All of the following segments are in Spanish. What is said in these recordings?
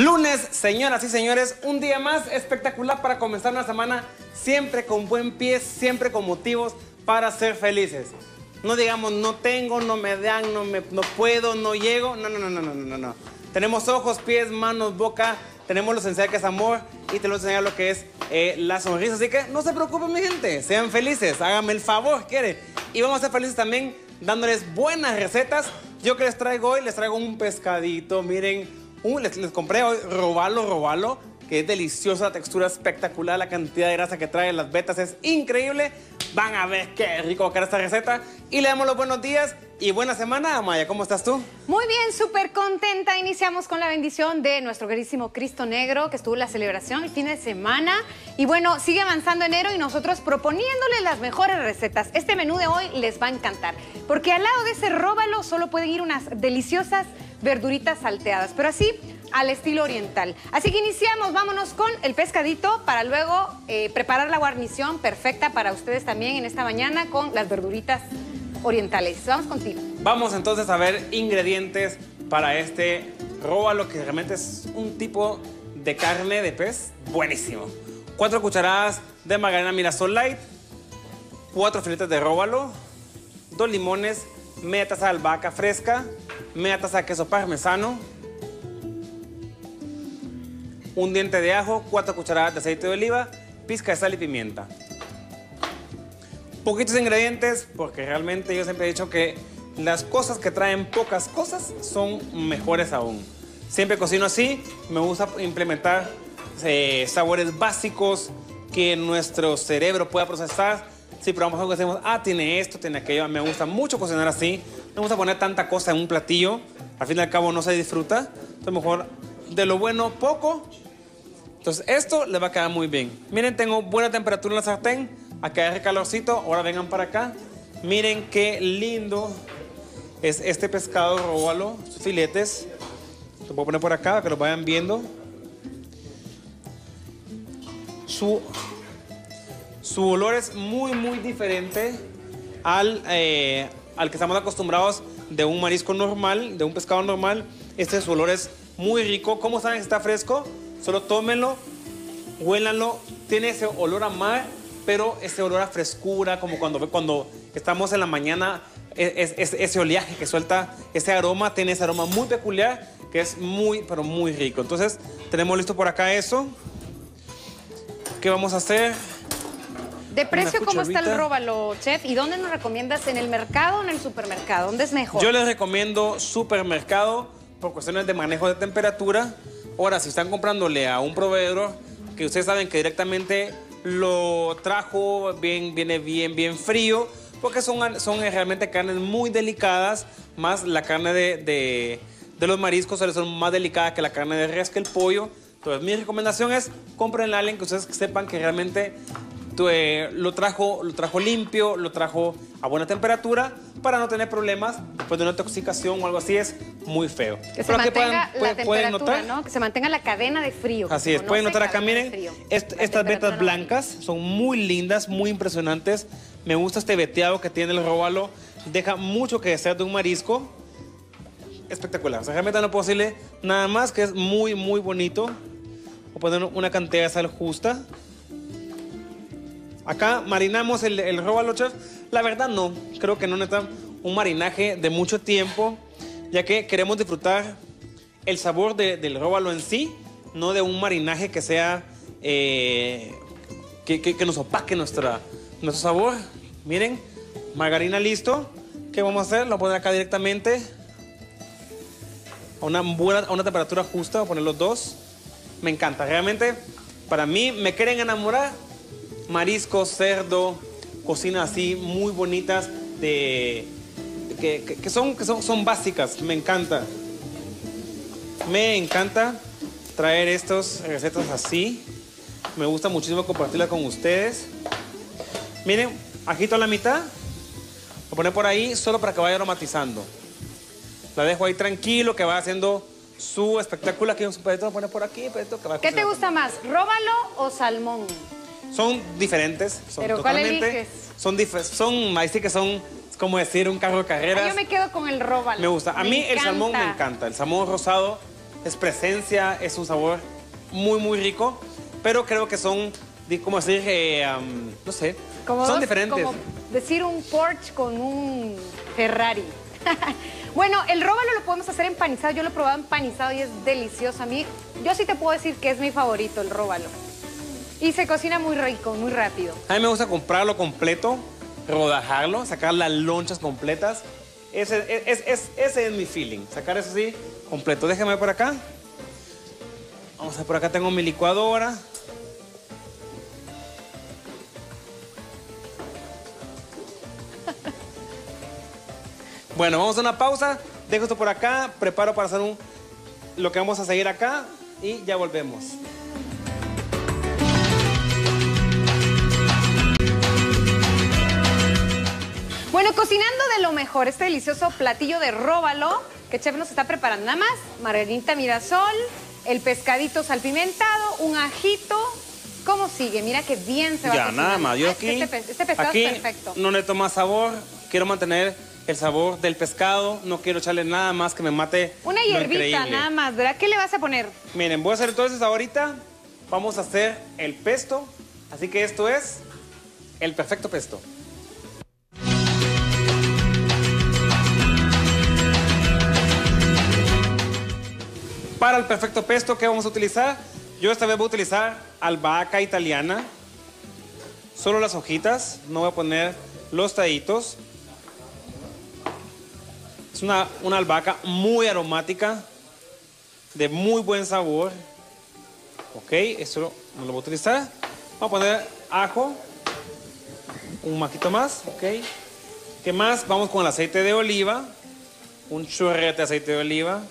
Lunes, señoras y señores, un día más espectacular para comenzar una semana siempre con buen pie, siempre con motivos para ser felices. No digamos no tengo, no me dan, no, me, no puedo, no llego. No, no, no, no, no, no, no. Tenemos ojos, pies, manos, boca. Tenemos lo esencial que es amor y te lo enseñar lo que es eh, la sonrisa. Así que no se preocupen, mi gente. Sean felices. Háganme el favor, quiere. Y vamos a ser felices también dándoles buenas recetas. Yo que les traigo hoy, les traigo un pescadito. Miren, un, les, compré hoy robalo, robalo que es deliciosa, textura espectacular, la cantidad de grasa que trae las betas es increíble. Van a ver qué rico va a quedar esta receta. Y le damos los buenos días y buena semana, Amaya. ¿Cómo estás tú? Muy bien, súper contenta. Iniciamos con la bendición de nuestro queridísimo Cristo Negro, que estuvo en la celebración el fin de semana. Y bueno, sigue avanzando enero y nosotros proponiéndoles las mejores recetas. Este menú de hoy les va a encantar, porque al lado de ese róbalo solo pueden ir unas deliciosas verduritas salteadas, pero así al estilo oriental. Así que iniciamos, vámonos con el pescadito para luego eh, preparar la guarnición perfecta para ustedes también en esta mañana con las verduritas orientales. Vamos contigo. Vamos entonces a ver ingredientes para este róbalo que realmente es un tipo de carne de pez buenísimo. Cuatro cucharadas de margarina Mirasol Light, cuatro filetes de róbalo, dos limones, media taza de albahaca fresca, media taza de queso parmesano, un diente de ajo, cuatro cucharadas de aceite de oliva, pizca de sal y pimienta. Poquitos ingredientes, porque realmente yo siempre he dicho que las cosas que traen pocas cosas son mejores aún. Siempre cocino así, me gusta implementar eh, sabores básicos que nuestro cerebro pueda procesar. Si probamos algo, decimos, ah, tiene esto, tiene aquello. Me gusta mucho cocinar así. No me gusta poner tanta cosa en un platillo. Al fin y al cabo no se disfruta. Entonces, mejor de lo bueno poco. Entonces, esto le va a quedar muy bien. Miren, tengo buena temperatura en la sartén. Acá hay calorcito. Ahora vengan para acá. Miren qué lindo es este pescado. Róbalo, sus filetes. Lo puedo poner por acá para que lo vayan viendo. Su, su olor es muy, muy diferente al, eh, al que estamos acostumbrados de un marisco normal, de un pescado normal. Este su olor es muy rico. ¿Cómo saben que está fresco? Solo tómenlo, huélanlo. Tiene ese olor a mar, pero ese olor a frescura, como cuando, cuando estamos en la mañana, es, es- ese oleaje que suelta, ese aroma, tiene ese aroma muy peculiar, que es muy, pero muy rico. Entonces, tenemos listo por acá eso. ¿Qué vamos a hacer? De precio, ¿cómo está el róbalo, chef? ¿Y dónde nos recomiendas? ¿En el mercado o en el supermercado? ¿Dónde es mejor? Yo les recomiendo supermercado por cuestiones de manejo de temperatura. Ahora, si están comprándole a un proveedor que ustedes saben que directamente lo trajo, bien, viene bien, bien frío, porque son, son realmente carnes muy delicadas, más la carne de, de- de los mariscos ser más delicada que la carne de res, que el pollo. Entonces, mi recomendación es compren a alguien que ustedes sepan que realmente eh, lo, trajo, lo trajo limpio, lo trajo a buena temperatura para no tener problemas después de una intoxicación o algo así es muy feo. que se Pero aquí mantenga pueden- la pueden- pueden temperatura, notar- ¿no? Que se mantenga la cadena de frío. Así es, ¿no? pueden No notar acá, miren, frío. est- estas vetas no blancas son muy lindas, muy impresionantes. Me gusta este veteado que tiene el robalo, deja mucho que desear de un marisco. Espectacular, o sea, realmente no puedo decirle nada más que es muy, muy bonito. Voy a poner una cantidad de sal justa. Acá marinamos el, el róbalo, chef. La verdad no, creo que no necesita un marinaje de mucho tiempo, ya que queremos disfrutar el sabor de- del róbalo en sí, no de un marinaje que sea, eh, que, que- que nos opaque nuestra, nuestro sabor. Miren, margarina listo. ¿Qué vamos a hacer? Lo voy a poner acá directamente a una, buena, a una temperatura justa, voy a poner los dos. Me encanta, realmente para mí me quieren enamorar. Marisco, cerdo, cocinas así muy bonitas de, que, que- que son, que son, son básicas, me encanta. Me encanta traer estas recetas así. Me gusta muchísimo compartirlas con ustedes. Miren, agito a la mitad. Lo poner por ahí solo para que vaya aromatizando. La dejo ahí tranquilo, que va haciendo su espectáculo. Aquí un pedacito lo pone por aquí, pedacito que va ¿Qué te gusta más, róbalo o salmón? Son diferentes. Son Pero, ¿cuál totalmente. eliges? Son, son, ahí sí que son, como decir, un carro de Ah, carreras. yo me quedo con el róbalo. Me gusta. A mí el salmón me encanta. El salmón rosado es presencia, es un sabor muy, muy rico, pero creo que son, como decir, eh, no sé, Como son dos- diferentes. Como decir un Porsche con un Ferrari. bueno, el róbalo lo podemos hacer empanizado. Yo lo he probado empanizado y es delicioso. A mí, yo sí te puedo decir que es mi favorito, el róbalo. Y se cocina muy rico, muy rápido. A mí me gusta comprarlo completo, rodajarlo, sacar las lonchas completas. Ese es, es- ese es mi feeling, sacar eso así completo. Déjame por acá. Vamos a ver, por acá tengo mi licuadora. Bueno, vamos a una pausa. Dejo esto por acá, preparo para hacer un, lo que vamos a seguir acá y ya volvemos. Cocinando de lo mejor, este delicioso platillo de róbalo que Chef nos está preparando. Nada más, margarita mirasol, el pescadito salpimentado, un ajito. ¿Cómo sigue? Mira que bien se va Ya, cocinando. nada más. Yo aquí, Este, pe- este pescado aquí es perfecto. no le tomo sabor. Quiero mantener el sabor del pescado. No quiero echarle nada más que me mate. Una hierbita nada más, ¿verdad? ¿Qué le vas a poner? Miren, voy a hacer entonces ahorita. Vamos a hacer el pesto. Así que esto es el perfecto pesto. El perfecto pesto, ¿qué vamos a utilizar? Yo esta vez voy a utilizar albahaca italiana. Solo las hojitas, no voy a poner los tallitos. Es una, una albahaca muy aromática, de muy buen sabor. Ok, esto lo, no lo voy a utilizar. Vamos a poner ajo, un maquito más, ok. ¿Qué más? Vamos con el aceite de oliva, un chorrete de aceite de oliva.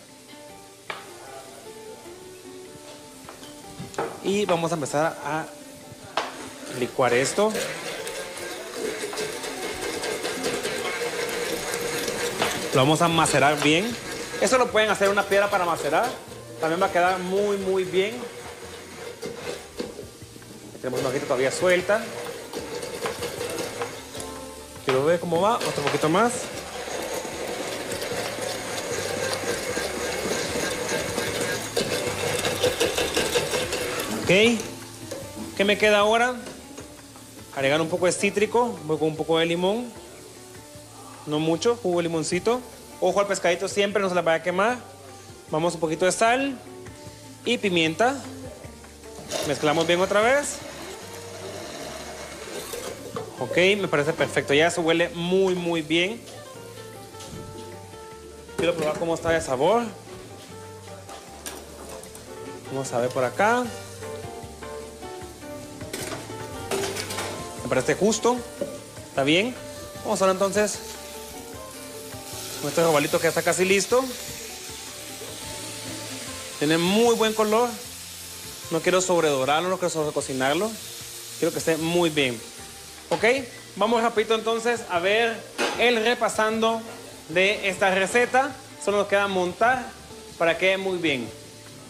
Y vamos a empezar a licuar esto. Lo vamos a macerar bien. Esto lo pueden hacer una piedra para macerar. También va a quedar muy, muy bien. Tenemos una hojita todavía suelta. Quiero ver cómo va. Otro poquito más. ¿Qué me queda ahora? Agregar un poco de cítrico. Voy con un poco de limón. No mucho, jugo de limoncito. Ojo al pescadito siempre, no se la vaya a quemar. Vamos un poquito de sal y pimienta. Mezclamos bien otra vez. Ok, me parece perfecto. Ya eso huele muy, muy bien. Quiero probar cómo está de sabor. Vamos a ver por acá. Me justo. Está bien. Vamos ahora entonces nuestro robalito que está casi listo. Tiene muy buen color. No quiero sobredorarlo, no quiero sobrecocinarlo. Quiero que esté muy bien. ¿Ok? Vamos rapidito entonces a ver el repasando de esta receta. Solo nos queda montar para que quede muy bien.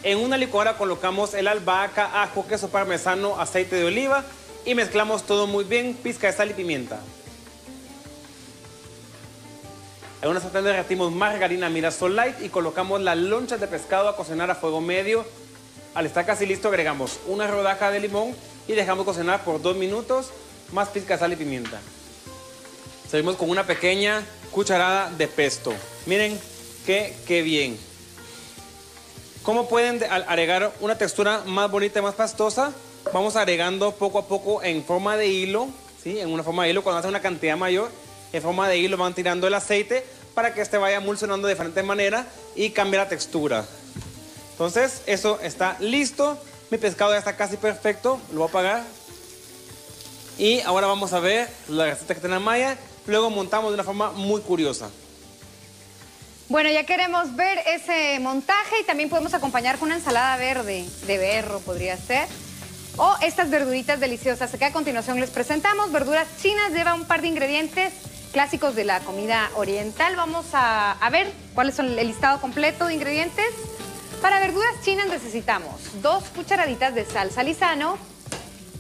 En una licuadora colocamos el albahaca, ajo, queso parmesano, aceite de oliva y mezclamos todo muy bien, pizca de sal y pimienta. En una sartén derretimos margarina Mirasol Light y colocamos las lonchas de pescado a cocinar a fuego medio. Al estar casi listo agregamos una rodaja de limón y dejamos cocinar por dos minutos, más pizca de sal y pimienta. Servimos con una pequeña cucharada de pesto. Miren qué, qué bien. ¿Cómo pueden agregar una textura más bonita y más pastosa? Vamos agregando poco a poco en forma de hilo, ¿sí? En una forma de hilo, cuando hace una cantidad mayor, en forma de hilo van tirando el aceite para que este vaya emulsionando de diferente manera y cambie la textura. Entonces, eso está listo. Mi pescado ya está casi perfecto. Lo voy a apagar. Y ahora vamos a ver la receta que tiene Maya. Luego montamos de una forma muy curiosa. Bueno, ya queremos ver ese montaje y también podemos acompañar con una ensalada verde, de berro podría ser. O estas verduritas deliciosas que a continuación les presentamos. Verduras chinas lleva un par de ingredientes clásicos de la comida oriental. Vamos a, a ver cuáles son el listado completo de ingredientes. Para verduras chinas necesitamos dos cucharaditas de salsa lisano,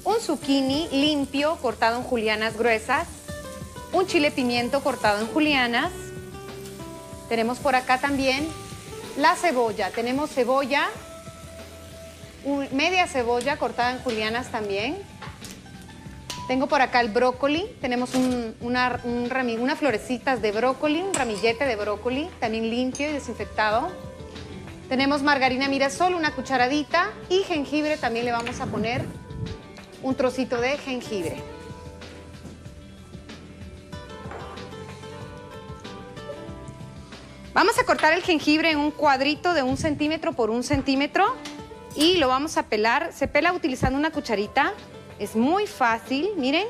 un zucchini limpio cortado en julianas gruesas, un chile pimiento cortado en julianas, tenemos por acá también La cebolla, tenemos cebolla, media cebolla cortada en julianas también. Tengo por acá el brócoli, tenemos una, unas florecitas de brócoli, un ramillete de brócoli, también limpio y desinfectado. Tenemos margarina mirasol, una cucharadita y jengibre, también le vamos a poner un trocito de jengibre. Vamos a cortar el jengibre en un cuadrito de un centímetro por un centímetro y lo vamos a pelar. Se pela utilizando una cucharita. Es muy fácil, miren,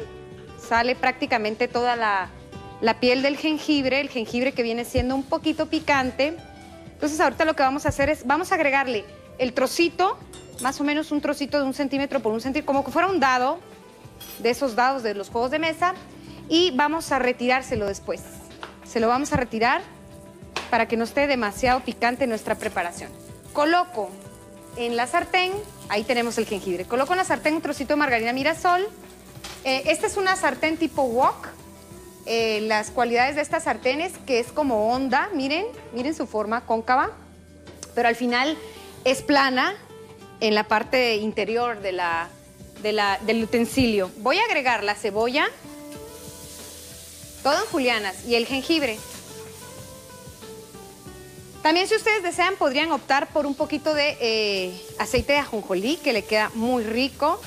sale prácticamente toda la, piel del jengibre, el jengibre que viene siendo un poquito picante. Entonces ahorita lo que vamos a hacer es, vamos a agregarle el trocito, más o menos un trocito de un centímetro por un centímetro, como que fuera un dado, de esos dados de los juegos de mesa, y vamos a retirárselo después. Se lo vamos a retirar para que no esté demasiado picante nuestra preparación. Coloco en la sartén, ahí tenemos el jengibre. Coloco en la sartén un trocito de margarina mirasol. Eh, esta es una sartén tipo wok. Eh, las cualidades de esta sartén es que es como onda, miren, miren su forma cóncava, pero al final es plana en la parte interior del utensilio. Voy a agregar la cebolla, todo en julianas, y el jengibre. También si ustedes desean podrían optar por un poquito de eh, aceite de ajonjolí que le queda muy rico.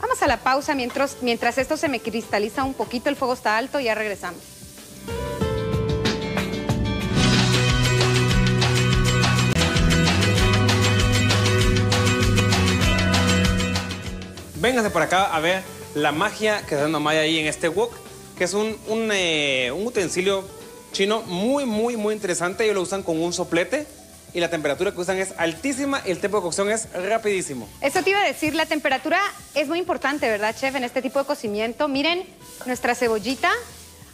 Vamos a la pausa mientras, mientras esto se me cristaliza un poquito, el fuego está alto y ya regresamos. Vénganse por acá a ver la magia que está dando Maya ahí en este wok, que es un, un eh, utensilio chino muy, muy, muy interesante. Ellos lo usan con un soplete y la temperatura que usan es altísima y el tiempo de cocción es rapidísimo. Eso te iba a decir, la temperatura es muy importante, ¿verdad, chef? En este tipo de cocimiento. Miren nuestra cebollita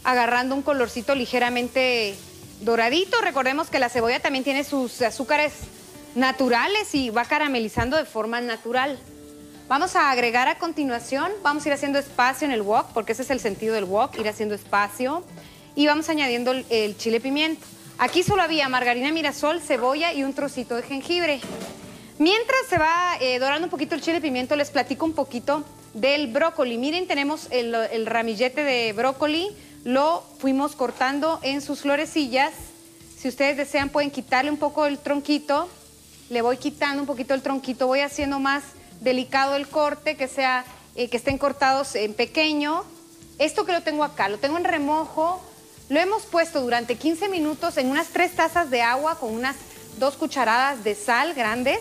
agarrando un colorcito ligeramente doradito. Recordemos que la cebolla también tiene sus azúcares naturales y va caramelizando de forma natural. Vamos a agregar a continuación, vamos a ir haciendo espacio en el wok, porque ese es el sentido del wok, ir haciendo espacio y vamos añadiendo el, chile pimiento. Aquí solo había margarina mirasol, cebolla y un trocito de jengibre. Mientras se va eh, dorando un poquito el chile pimiento, les platico un poquito del brócoli. Miren, tenemos el, ramillete de brócoli, lo fuimos cortando en sus florecillas. Si ustedes desean pueden quitarle un poco el tronquito. Le voy quitando un poquito el tronquito, voy haciendo más delicado el corte, que, sea, eh, que estén cortados en pequeño. Esto que lo tengo acá, lo tengo en remojo, lo hemos puesto durante 15 minutos en unas 3 tazas de agua con unas 2 cucharadas de sal grandes.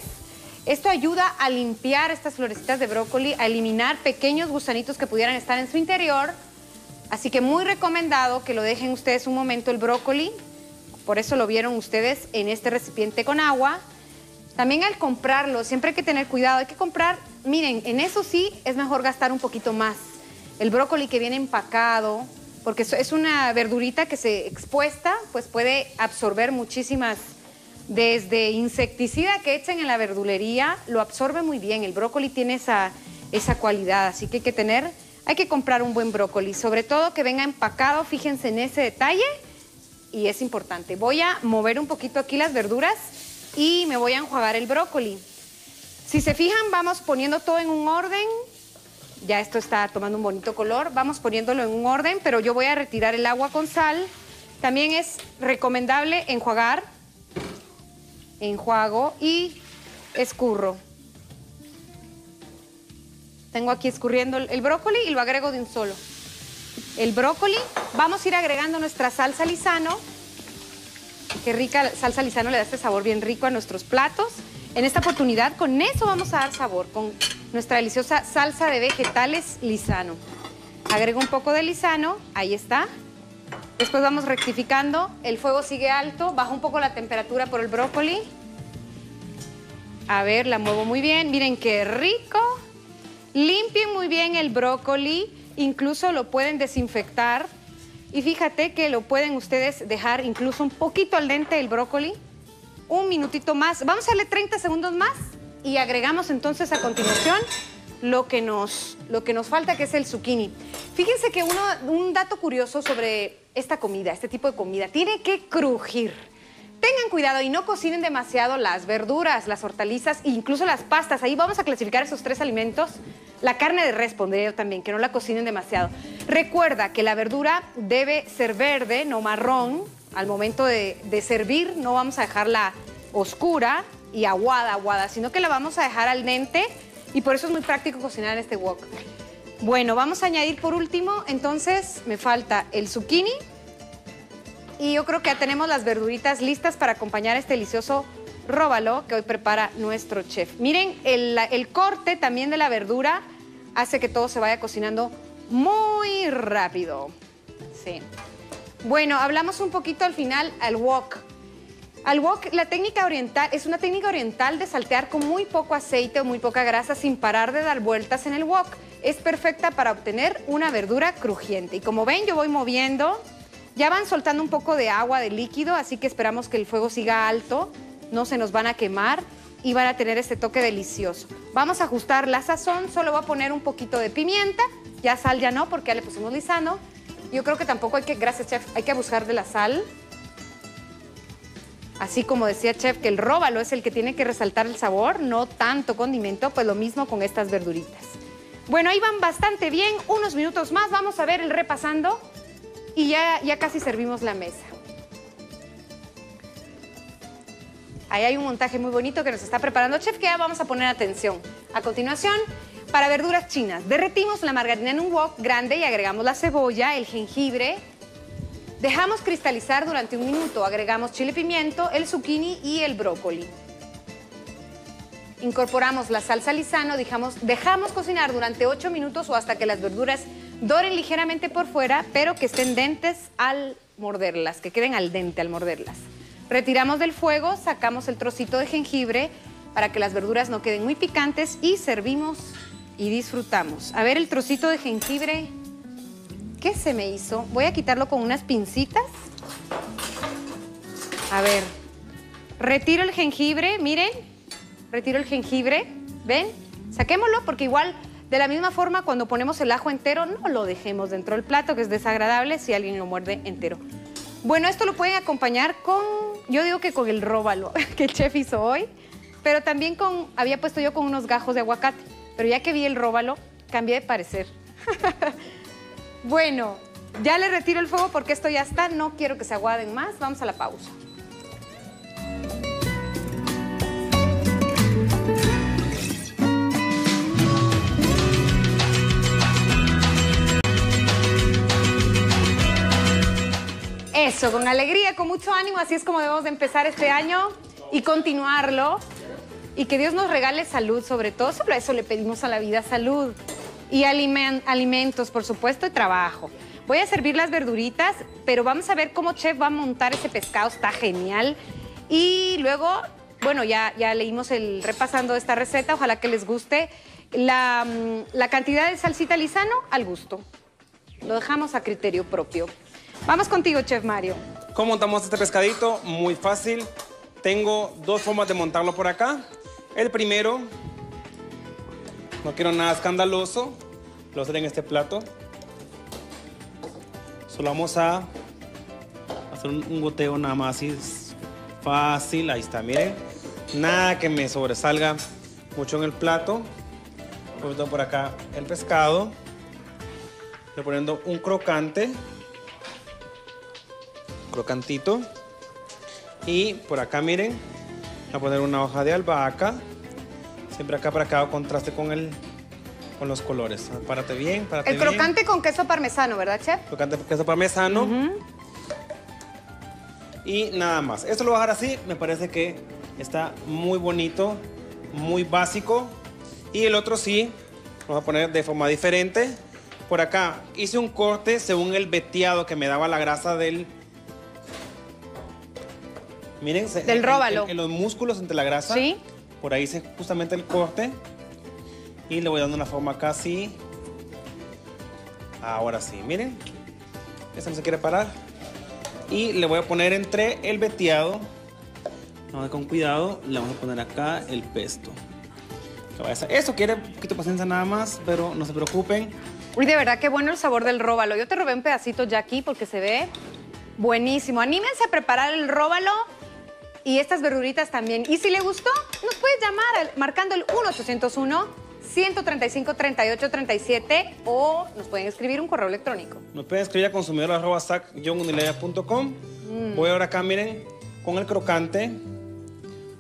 Esto ayuda a limpiar estas florecitas de brócoli, a eliminar pequeños gusanitos que pudieran estar en su interior. Así que muy recomendado que lo dejen ustedes un momento el brócoli. Por eso lo vieron ustedes en este recipiente con agua. También al comprarlo, siempre hay que tener cuidado. Hay que comprar, miren, en eso sí es mejor gastar un poquito más. El brócoli que viene empacado, porque es una verdurita que se expuesta, pues puede absorber muchísimas, desde insecticida que echen en la verdulería, lo absorbe muy bien, el brócoli tiene esa, esa cualidad, así que hay que tener, hay que comprar un buen brócoli, sobre todo que venga empacado, fíjense en ese detalle, y es importante. Voy a mover un poquito aquí las verduras y me voy a enjuagar el brócoli. Si se fijan, vamos poniendo todo en un orden, ya esto está tomando un bonito color. Vamos poniéndolo en un orden, pero yo voy a retirar el agua con sal. También es recomendable enjuagar, enjuago y escurro. Tengo aquí escurriendo el brócoli y lo agrego de un solo. El brócoli, vamos a ir agregando nuestra salsa lisano. Qué rica salsa lisano le da este sabor bien rico a nuestros platos. En esta oportunidad, con eso vamos a dar sabor, con nuestra deliciosa salsa de vegetales lisano. Agrego un poco de lisano, ahí está. Después vamos rectificando, el fuego sigue alto, bajo un poco la temperatura por el brócoli. A ver, la muevo muy bien, miren qué rico. Limpien muy bien el brócoli, incluso lo pueden desinfectar. Y fíjate que lo pueden ustedes dejar incluso un poquito al dente el brócoli un minutito más. Vamos a darle 30 segundos más y agregamos entonces a continuación lo que nos, lo que nos falta, que es el zucchini. Fíjense que un dato curioso sobre esta comida, este tipo de comida, tiene que crujir. Tengan cuidado y no cocinen demasiado las verduras, las hortalizas e incluso las pastas. Ahí vamos a clasificar esos tres alimentos. La carne de res pondría yo también, que no la cocinen demasiado. Recuerda que la verdura debe ser verde, no marrón. Al momento de, de servir no vamos a dejarla oscura y aguada, aguada, sino que la vamos a dejar al dente y por eso es muy práctico cocinar este wok. Bueno, vamos a añadir por último, entonces me falta el zucchini, y yo creo que ya tenemos las verduritas listas para acompañar este delicioso róbalo que hoy prepara nuestro chef. Miren, el, el corte también de la verdura hace que todo se vaya cocinando muy rápido. Sí. Bueno, hablamos un poquito al final al wok. Al wok, la técnica oriental es una técnica oriental de saltear con muy poco aceite o muy poca grasa sin parar de dar vueltas en el wok. Es perfecta para obtener una verdura crujiente. Y como ven, yo voy moviendo ya van soltando un poco de agua, de líquido, así que esperamos que el fuego siga alto, no se nos van a quemar y van a tener este toque delicioso. Vamos a ajustar la sazón, solo voy a poner un poquito de pimienta, ya sal ya no porque ya le pusimos lisano. Yo creo que tampoco hay que, gracias chef, hay que abusar de la sal. Así como decía chef que el róbalo es el que tiene que resaltar el sabor, no tanto condimento, pues lo mismo con estas verduritas. Bueno, ahí van bastante bien, unos minutos más, vamos a ver el repasando y ya, ya casi servimos la mesa. Ahí hay un montaje muy bonito que nos está preparando Chef, que ya vamos a poner atención. A continuación, para verduras chinas, derretimos la margarina en un wok grande y agregamos la cebolla, el jengibre. Dejamos cristalizar durante un minuto. Agregamos chile pimiento, el zucchini y el brócoli. Incorporamos la salsa lisano, dejamos, dejamos cocinar durante 8 minutos o hasta que las verduras doren ligeramente por fuera, pero que estén dentes al morderlas, que queden al dente al morderlas. Retiramos del fuego, sacamos el trocito de jengibre para que las verduras no queden muy picantes y servimos y disfrutamos. A ver el trocito de jengibre, ¿qué se me hizo? Voy a quitarlo con unas pincitas. A ver, retiro el jengibre, miren, retiro el jengibre, ¿ven? Saquémoslo porque igual de la misma forma, cuando ponemos el ajo entero, no lo dejemos dentro del plato, que es desagradable si alguien lo muerde entero. Bueno, esto lo pueden acompañar con, yo digo que con el róbalo que el chef hizo hoy, pero también con, había puesto yo con unos gajos de aguacate, pero ya que vi el róbalo, cambié de parecer. bueno, ya le retiro el fuego porque esto ya está, no quiero que se aguaden más, vamos a la pausa. Eso, con alegría, con mucho ánimo, así es como debemos de empezar este año y continuarlo. Y que Dios nos regale salud, sobre todo, sobre eso le pedimos a la vida salud. Y alimentos, por supuesto, y trabajo. Voy a servir las verduritas, pero vamos a ver cómo Chef va a montar ese pescado, está genial. Y luego, bueno, ya, ya leímos el repasando esta receta, ojalá que les guste. La, mm, la cantidad de salsita lisano al gusto. Lo dejamos a criterio propio. Vamos contigo, Chef Mario. ¿Cómo montamos este pescadito? Muy fácil. Tengo dos formas de montarlo por acá. El primero, no quiero nada escandaloso, lo hacer en este plato. Solo vamos a hacer un, goteo nada más así fácil. Ahí está, miren. Nada que me sobresalga mucho en el plato. Poniendo por acá el pescado. Le poniendo un crocante crocantito. Y por acá, miren, voy a poner una hoja de albahaca. Siempre acá para acá contraste con el con los colores. Párate bien, párate El crocante con queso parmesano, ¿verdad, chef? Crocante con queso parmesano. Y nada más. Esto lo voy a dejar así. Me parece que está muy bonito, muy básico. Y el otro sí, lo voy a poner de forma diferente. Por acá hice un corte según el veteado que me daba la grasa del Miren, del róbalo. En, los músculos entre la grasa. Sí. Por ahí hice justamente el corte. Y le voy dando una forma casi. Ahora sí, miren. Esta no se quiere parar. Y le voy a poner entre el veteado. Vamos con cuidado. Le vamos a poner acá el pesto. Eso quiere un poquito de paciencia nada más, pero no se preocupen. Uy, de verdad, qué bueno el sabor del róbalo. Yo te robé un pedacito ya aquí porque se ve buenísimo. Anímense a preparar el róbalo y estas verduritas también. Y si le gustó, nos puedes llamar marcando el 1-801. 135-3837 o nos pueden escribir un correo electrónico. Nos pueden escribir a consumidor.com. Mm. Voy ahora acá, miren, con el crocante.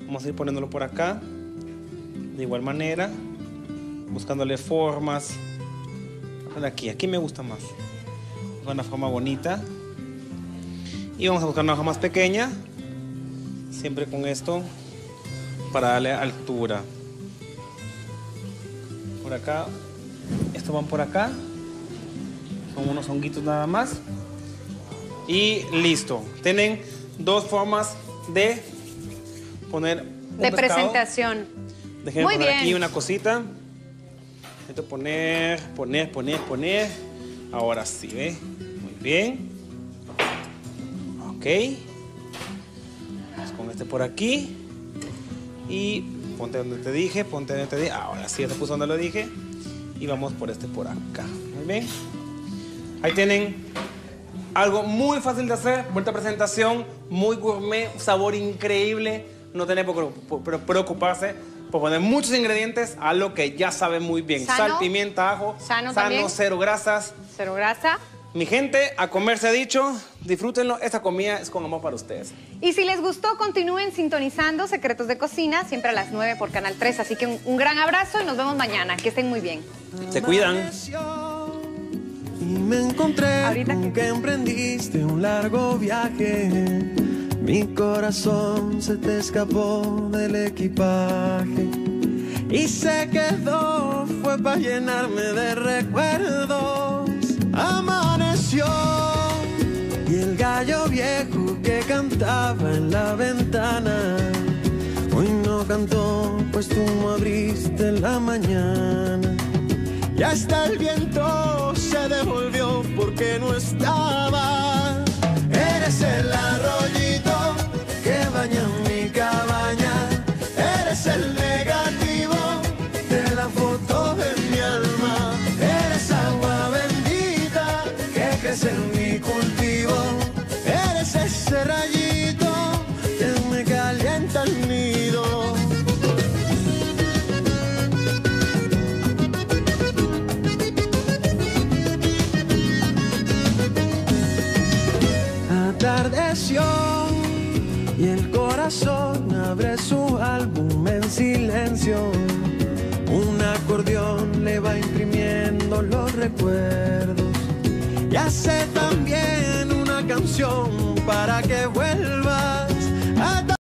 Vamos a ir poniéndolo por acá. De igual manera, buscándole formas. Aquí, aquí me gusta más. Una forma bonita. Y vamos a buscar una hoja más pequeña. Siempre con esto para darle altura. Por acá. Estos van por acá. Son unos honguitos nada más. Y listo. Tienen dos formas de poner de presentación. Déjenme poner aquí una cosita. Esto poner, poner, poner, poner. Ahora sí, ¿ve? Muy bien. Ok. Este por aquí. Y ponte donde te dije, ponte donde te dije. Ahora sí, te puse donde lo dije. Y vamos por este por acá. Muy bien. Ahí tienen algo muy fácil de hacer. Vuelta presentación, muy gourmet, sabor increíble. No tiene por preocuparse por poner muchos ingredientes a lo que ya sabe muy bien. Sal, pimienta, ajo. Sano, sano cero grasas. Cero grasa. Mi gente, a comer se ha dicho, disfrútenlo, esta comida es con amor para ustedes. Y si les gustó, continúen sintonizando Secretos de Cocina, siempre a las 9 por Canal 3. Así que un, gran abrazo y nos vemos mañana. Que estén muy bien. Se cuidan. Y me encontré que emprendiste un largo viaje. Mi corazón se te escapó del equipaje y se quedó, fue para llenarme de recuerdos. Y el gallo viejo que cantaba en la ventana. Hoy no cantó, pues tú no abriste la mañana. Y hasta el viento se devolvió porque no estaba. Eres el arroyito que baña silencio. Un acordeón le va imprimiendo los recuerdos y hace también una canción para que vuelva